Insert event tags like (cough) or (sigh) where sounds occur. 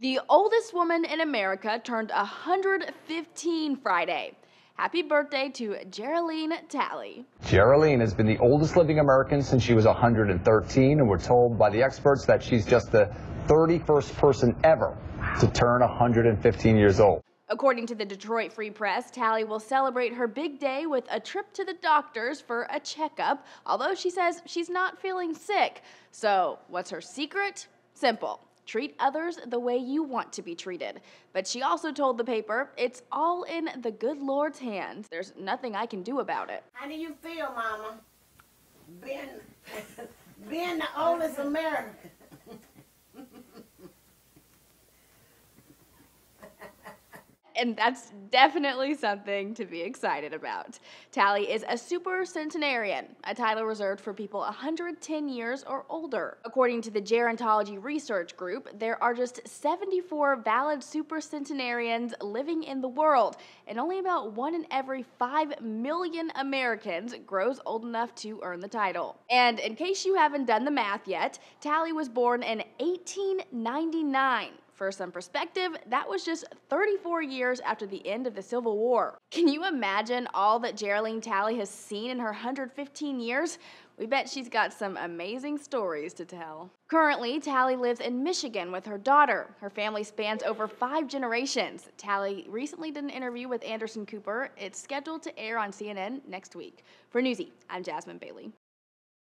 The oldest woman in America turned 115 Friday. Happy birthday to Jeralean Talley. Jeralean has been the oldest living American since she was 113, and we're told by the experts that she's just the 31st person ever to turn 115 years old. According to the Detroit Free Press, Talley will celebrate her big day with a trip to the doctors for a checkup, although she says she's not feeling sick. So, what's her secret? Simple. Treat others the way you want to be treated. But she also told the paper, it's all in the good Lord's hands. There's nothing I can do about it. How do you feel, Mama? Being, (laughs) being the oldest American. And that's definitely something to be excited about. Talley is a super centenarian, a title reserved for people 110 years or older. According to the Gerontology Research Group, there are just 74 valid super centenarians living in the world, and only about one in every 5 million Americans grows old enough to earn the title. And in case you haven't done the math yet, Talley was born in 1899 for some perspective, that was just 34 years after the end of the Civil War. Can you imagine all that Jeralean Talley has seen in her 115 years? We bet she's got some amazing stories to tell. Currently, Talley lives in Michigan with her daughter. Her family spans over five generations. Talley recently did an interview with Anderson Cooper. It's scheduled to air on CNN next week. For Newsy, I'm Jasmine Bailey.